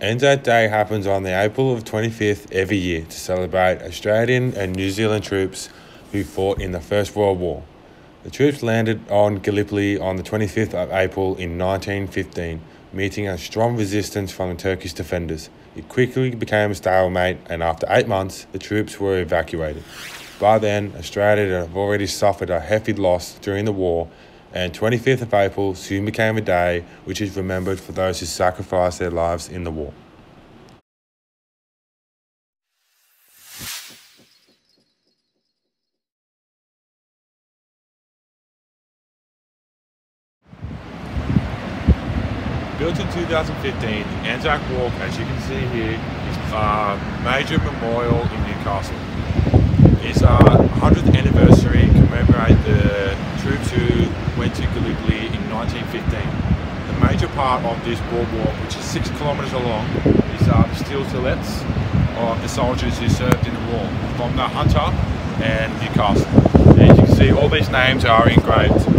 Anzac Day happens on the April of 25th every year to celebrate Australian and New Zealand troops who fought in the First World War. The troops landed on Gallipoli on the 25th of April in 1915, meeting a strong resistance from the Turkish defenders. It quickly became a stalemate, and after eight months, the troops were evacuated. By then, Australia had already suffered a heavy loss during the war, and 25th of April soon became a day which is remembered for those who sacrificed their lives in the war. Built in 2015, the Anzac Walk, as you can see here, is a major memorial in Newcastle. It's our 100th anniversary commemorate the troops who went to Gallipoli in 1915. The major part of this boardwalk, which is six kilometres long, is uh, the steel tillets of the soldiers who served in the war from the Hunter and Newcastle. As you can see, all these names are engraved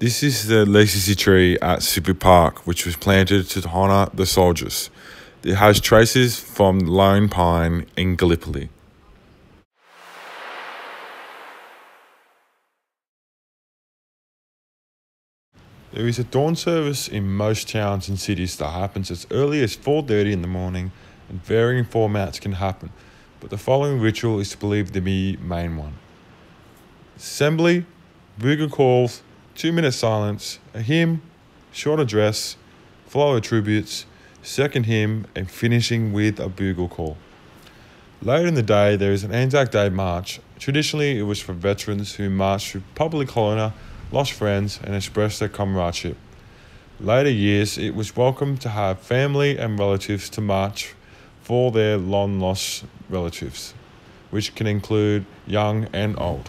This is the legacy tree at Sibley Park, which was planted to honour the soldiers. It has traces from Lone Pine in Gallipoli. There is a dawn service in most towns and cities that happens as early as 4.30 in the morning and varying formats can happen, but the following ritual is believed to be the main one. Assembly, bugle calls, two minute silence, a hymn, short address, flow of tributes, second hymn, and finishing with a bugle call. Later in the day, there is an Anzac Day march. Traditionally, it was for veterans who marched through public colonna, lost friends, and expressed their comradeship. Later years, it was welcome to have family and relatives to march for their long lost relatives, which can include young and old.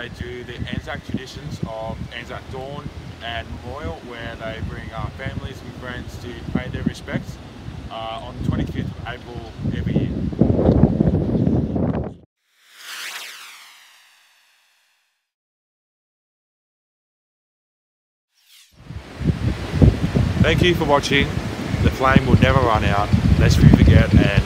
They do the Anzac traditions of Anzac Dawn and Memorial where they bring families and friends to pay their respects uh, on the 25th of April every year. Thank you for watching. The flame will never run out, lest we forget, and